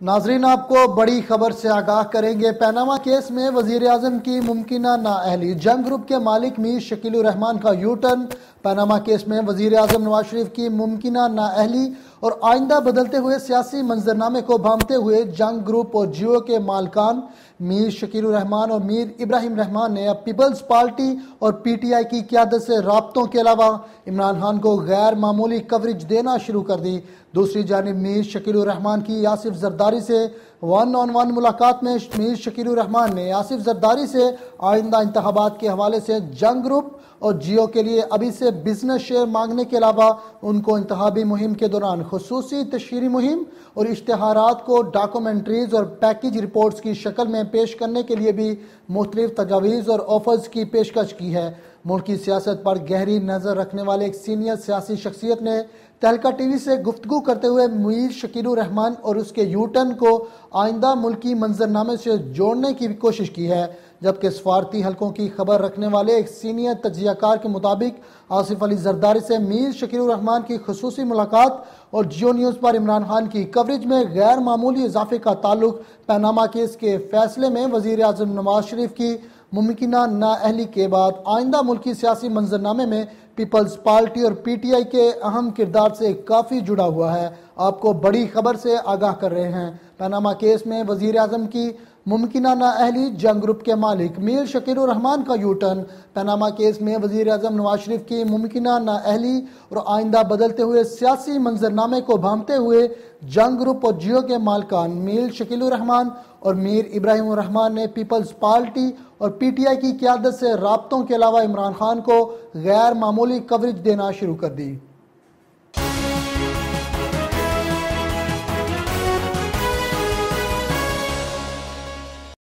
ناظرین، آپ کو بڑی خبر سے آگاہ کریں گے۔ پیناما کیس میں وزیر اعظم کی ممکنہ نااہلی۔ جنگ گروپ کے مالک میر شکیل الرحمان کا یوٹن پیناما کیس میں وزیر اعظم نواز شریف کی ممکنہ نااہلی۔ اور آئندہ بدلتے ہوئے سیاسی منظرنامے کو بھامتے ہوئے جنگ گروپ اور جیو کے مالکان، میر شکیل الرحمان اور میر ابراہیم رحمان نے اب پیپلز پارٹی اور پی ٹی آئی کی قیادت سے رابطوں کے علاوہ عمران خان کو غیر معمولی کوریج دینا شروع کر دی۔ دوسری جانب میر شکیل الرحمان کی یاسف زرداری سے ون آن ون ملاقات میں میر شکیل الرحمان نے یاسف زرداری سے آئندہ انتخابات کے حوالے سے جنگ گروپ اور جیو کے لیے ابھی سے بزنس شیئر مانگنے کے علاوہ ان کو انتخابی مہم کے دوران خصوصی تشہیری مہم اور اشتہارات کو ڈاکومنٹریز اور پیکیج رپورٹس کی شکل میں پیش کرنے کے لیے بھی مختلف تجاویز اور آفرز کی پیشکش کی ہے۔ ملکی سیاست پر گہری نظر رکھنے والے ایک سینئر سیاسی شخصیت نے تہلکہ ٹی وی سے گفتگو کرتے ہوئے میر شکیل الرحمان اور اس کے یوٹن کو آئندہ ملکی منظرنامے سے جوڑنے کی کوشش کی ہے، جبکہ سفارتی حلقوں کی خبر رکھنے والے ایک سینئر تجزیہ کار کے مطابق آصف علی زرداری سے میر شکیل الرحمان کی خصوصی ملاقات اور جیو نیوز پر عمران خان کی کوریج میں غیر معمولی اضافے کا تعلق پیناما کیس کے فیصلے میں وزیر اعظم نواز شریف کی ممکنہ نااہلی کے بعد آئندہ ملکی سیاسی منظرنامے میں پیپلز پارٹی اور پی ٹی آئی کے اہم کردار سے کافی جڑا ہوا ہے۔ آپ کو بڑی خبر سے آگاہ کر رہے ہیں۔ پیناما کیس میں وزیر اعظم کی ممکنہ نااہلی جنگ گروپ کے مالک میر شکیر الرحمان کا یوٹن پیناما کیس میں وزیر اعظم نواز شریف کی ممکنہ نااہلی اور آئندہ بدلتے ہوئے سیاسی منظرنامے کو بھامتے ہوئے جنگ گروپ اور جیو کے مالکان میر شکیل الرحمان اور میر ابراہیم الرحمان نے پیپلز پارٹی اور پی ٹی آئی کی قیادت سے رابطوں کے علاوہ عمران خان کو غیر معمولی کوریج دینا شروع کر دی۔